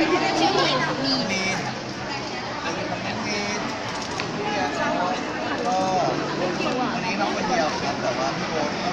แต่ว่าพี่โอ๊ตก็มาด้วยจะอยู่ที่